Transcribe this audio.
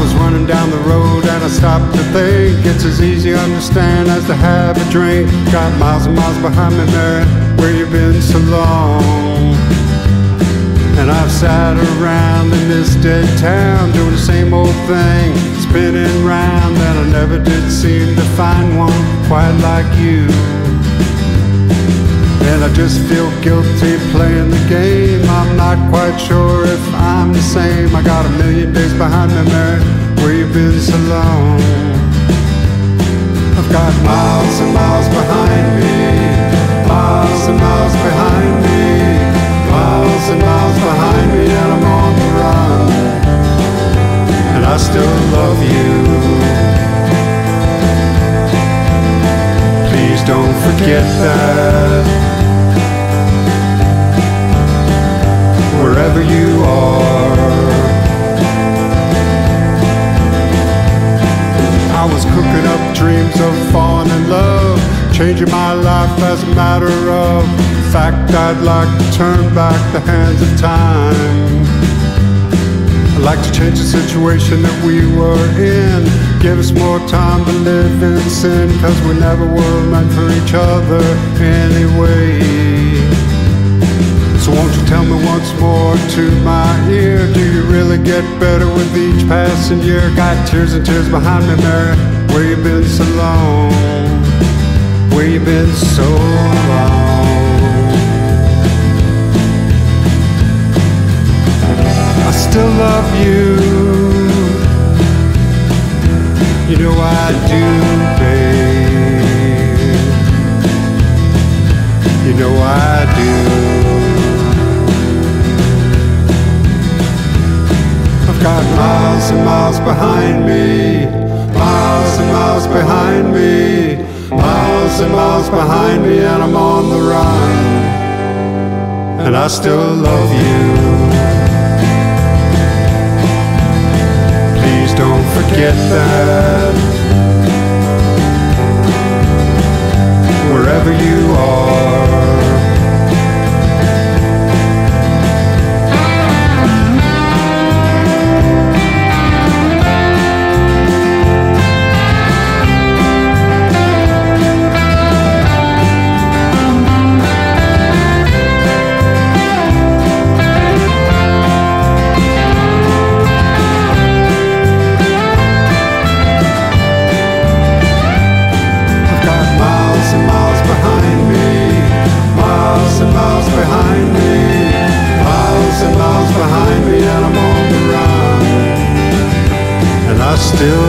driving down the road and I stopped to think it's as easy to understand as to have a drink. Got miles and miles behind me, Mary, where you been so long? And I've sat around in this dead town doing the same old thing, spinning round, and I never did seem to find one quite like you. And I just feel guilty playing the game. Not quite sure if I'm the same. I got a million days behind me, Mary, where you been so long. I've got miles and miles behind me, miles and miles behind me, miles and miles behind me, and I'm on the run. And I still love you. Please don't forget that. Wherever you are. I was cooking up dreams of falling in love, changing my life as a matter of fact. I'd like to turn back the hands of time. I'd like to change the situation that we were in. Give us more time to live in sin, cause we never were meant for each other. Really get better with each passing year? Got tears and tears behind me, Mary Where you been so long? Where you been so long? I still love you You know I do, babe You know I do got miles and miles behind me, miles and miles behind me, miles and miles behind me, and I'm on the run. And I still love you. Still.